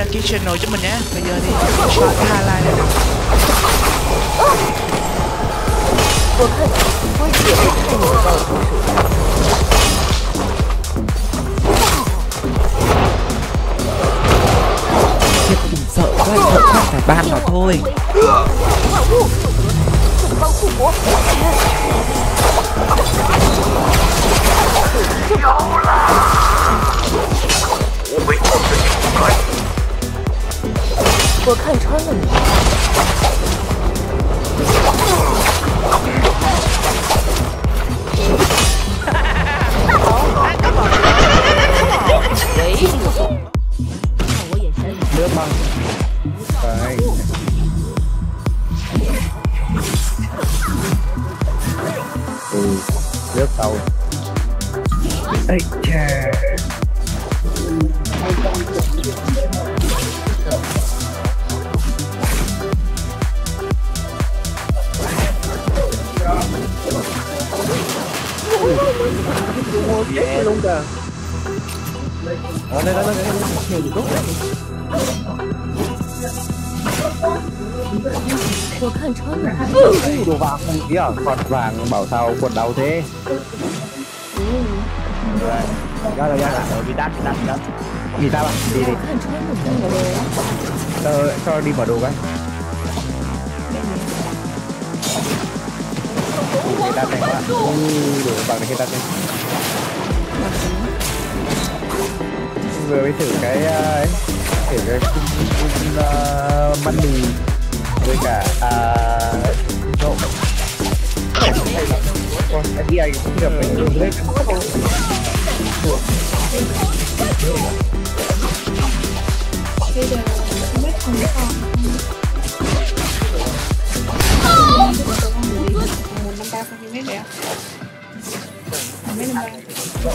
đăng ký channel cho mình nhé. Bây giờ thì short hai like đây Thiệt mình sợ quá, anh sợ quá phải ban nó thôi Đâu là... 我看穿了你。哈哈哈哈哈！谁？看我眼神。对，越深。哎呀！chết luôn kìa ở đây đây đây nhiều gì tốt đấy 我看穿了。đồ ừ. vàng không kìa, quạt vàng bảo sao quần đau thế. Dạ, dạ, dạ, rồi, ra rồi ra rồi, bị tát, bị tát, bị tát. Bị tát à? Đi đi. Ờ, cho đi mở đồ cái. Cái tát này quá. Ừ, đồ vàng này cái này. vừa mới thử cái à, ấy, thử cái cung, cung, à, cung, uh, bánh mì với cả uh, độ con đi anh cũng gặp mình đường lên bây giờ không biết không một năm ba cm đấy ạ mấy năm ba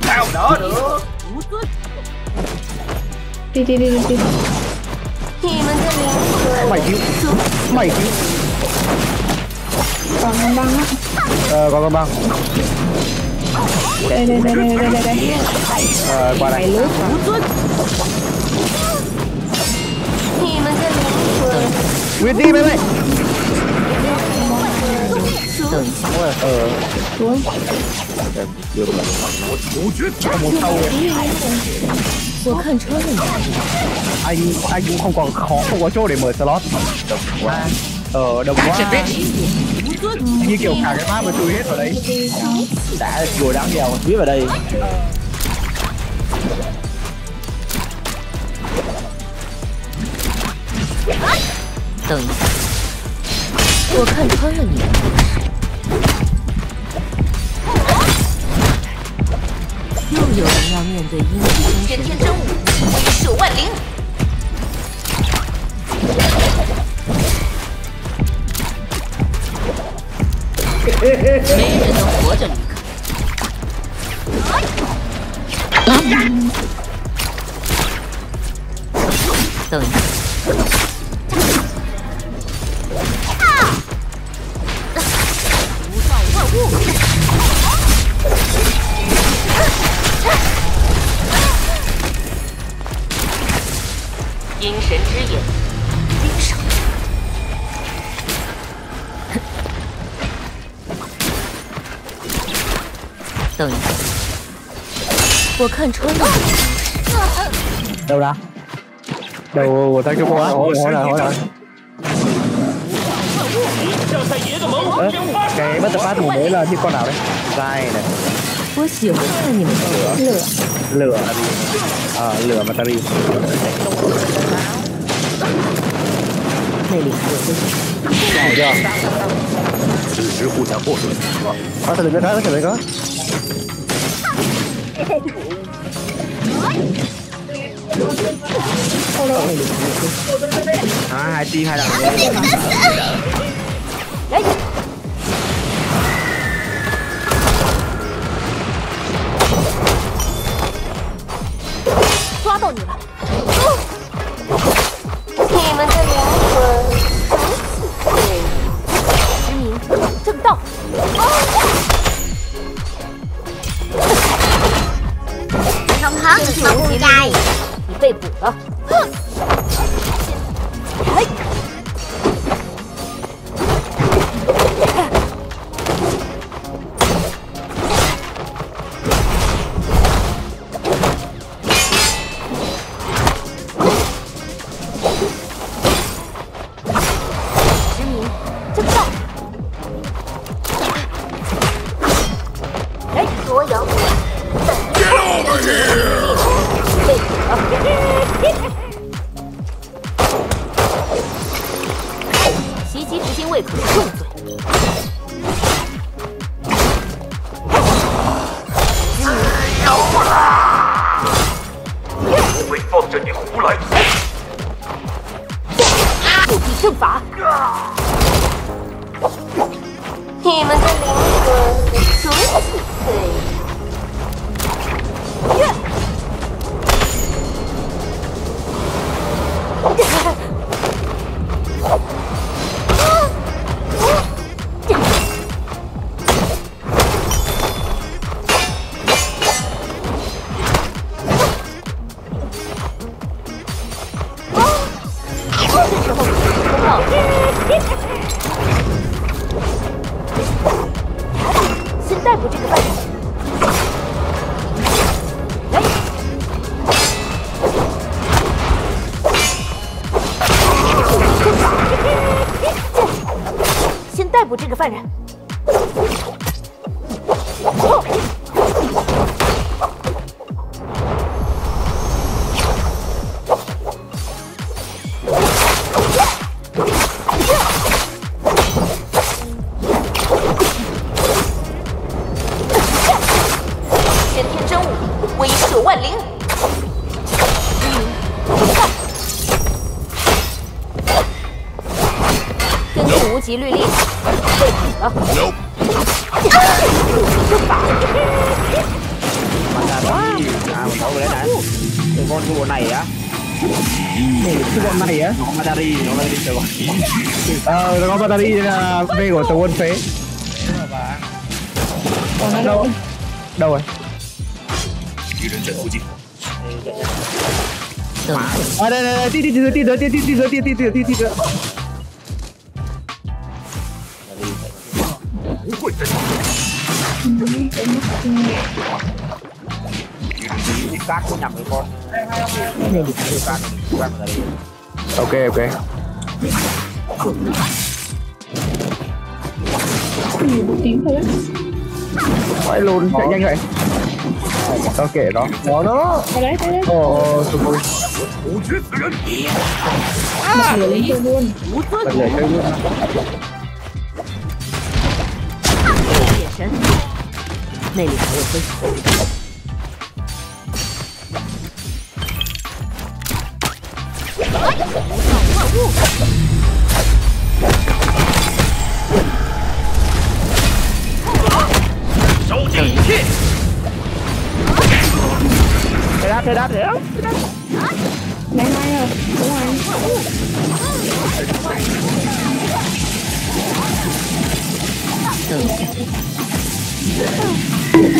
Sao đỡ được Đi đi đi đi đi. Mày cứu Mày cứu Còn con băng á. Ờ còn con băng Đây đây đây đây đây đây. Ờ qua đây. Mày lướt. Quyên đi mấy mày Trời, sáu rồi Ờ Xuống Được rồi Một sau rồi anh anh cũng không còn khó không có chỗ để mở slot. Đồng quá. Ờ đồng quá như kiểu cả cái map mà chui hết vào đấy đã vừa đáng đèo biết vào đây. À! 等一下，我看穿了你。又有人要面对阴极天中神天真武，威慑万灵。没人能活着离开。等一下，等一下，我看穿你的招式。有啦，有我在这晃来晃来晃来。cái bắt tập phát mùa mới là như con nào đấy dài này 我喜欢看你们的乐乐啊乐嘛，大力魅力还有多少？只是互相破损。他在哪边？他在哪边？好，还第一排。抓到你了！你们的灵魂如此脆弱，正道。天地无极你被捕了。这时候开始行，先逮捕这个犯人。来！先逮捕这个犯人。cái bọn này á nó có battery nó có battery tớ ờ nó có battery nên là v của tớ quân phế đâu đâu rồi à đây đây đây tí tí đi tí đi tí đi tí đi tí đi tí đi tí đi cái cát của nhập con. Ok ok. Nhiều một tiếng thôi Quay luôn, chạy nhanh vậy. Tao kể đó. Đó nó Ở đấy, đấy đấy Ồ, tụi tôi. Bật lửa lên chơi luôn. Bật lửa chơi luôn 眼神，收进一切。Thế đáp, thế đáp, thế đáp. Này này rồi, đúng rồi.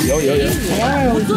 Vô, vô, vô.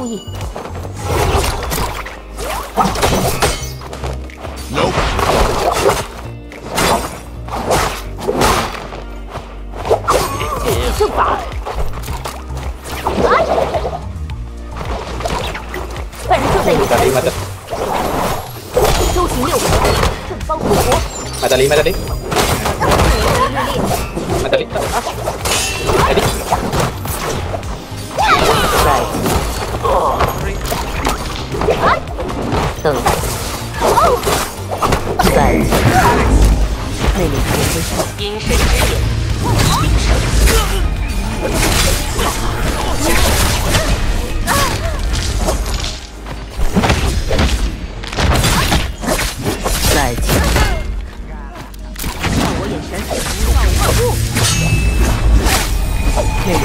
Ui gì Sư phạm Ấy Bạn sư tỷ Mata đi, mata Chu chỉ nhiều. Thần phong của Mata đi, mata đi. Đi. 阴神之眼，再一次，看我眼神，内力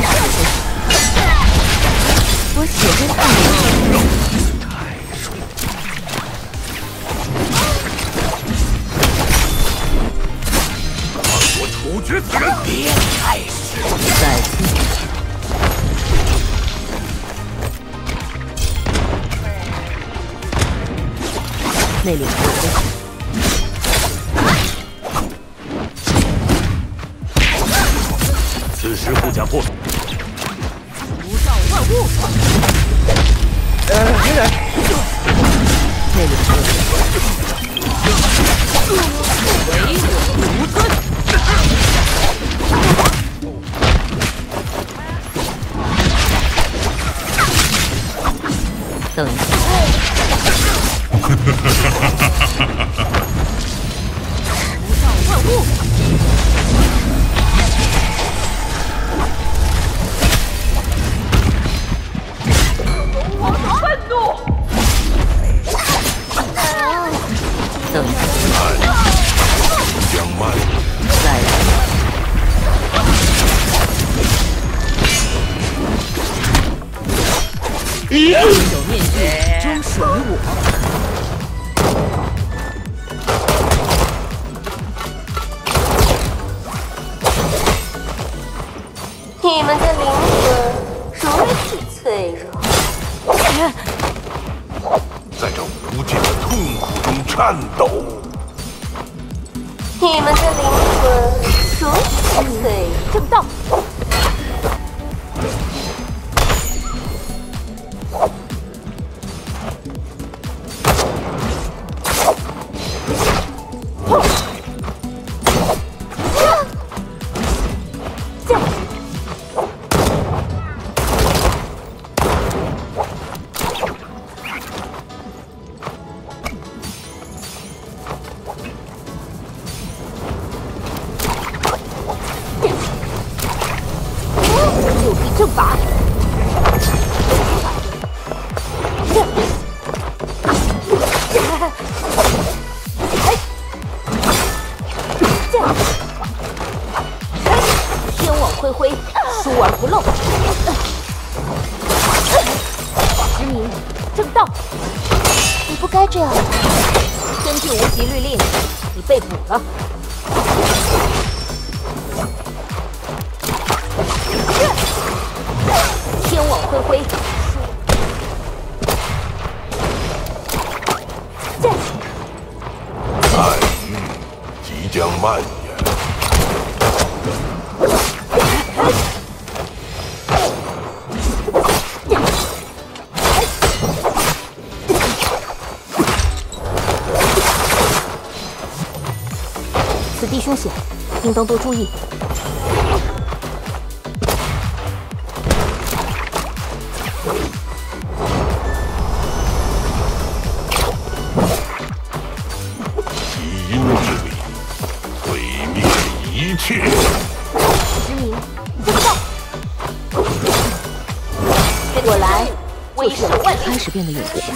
等一下，将慢。再一次，有面具终属于我。你被捕了。天网恢恢，暗域即将蔓延。凶险，应当多注意。起因之力，毁灭一切。我来威慑万灵。开始变得有趣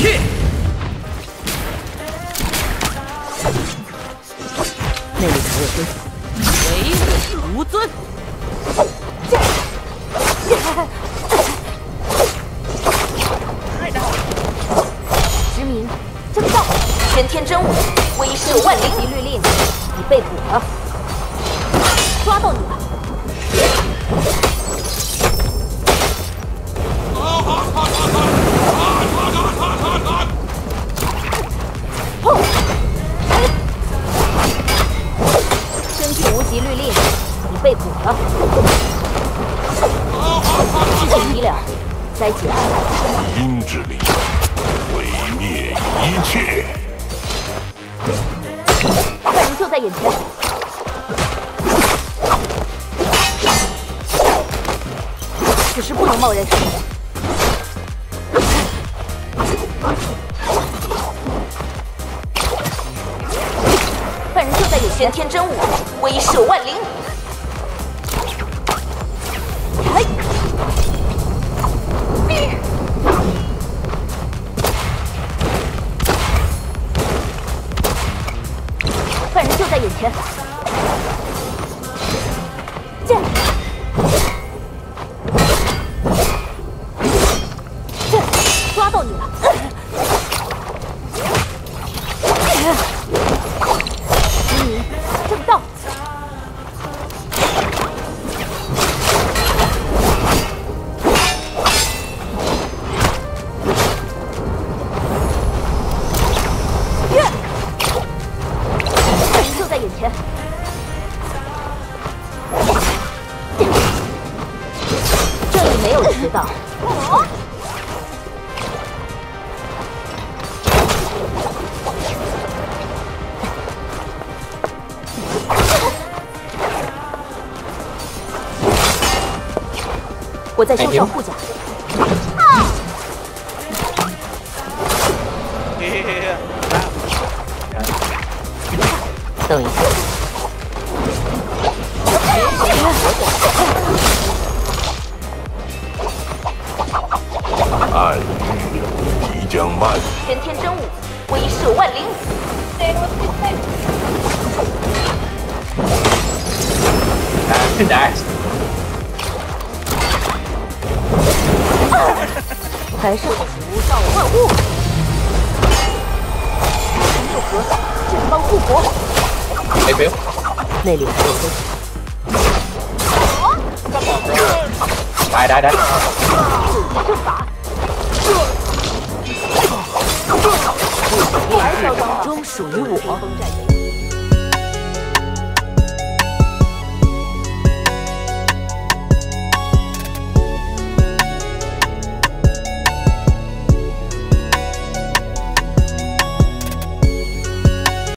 烧尽一片。那里还有堆。唯我独尊。殖民，真棒，先天真武，威慑万灵。级律令，你被捕了，抓到你了。被捕了。事情已了，该结案了。阴之力，毁灭一切。犯人就在眼前。此时不能贸然。犯人就在眼前，天真武，威慑万灵。Yes. 我在修上护甲。等一下，暗域即将漫玄天真武，威慑万灵。还是无造万物。六合，振邦护国。哎没有，那里还有堆。来来来，阵法。终属于我。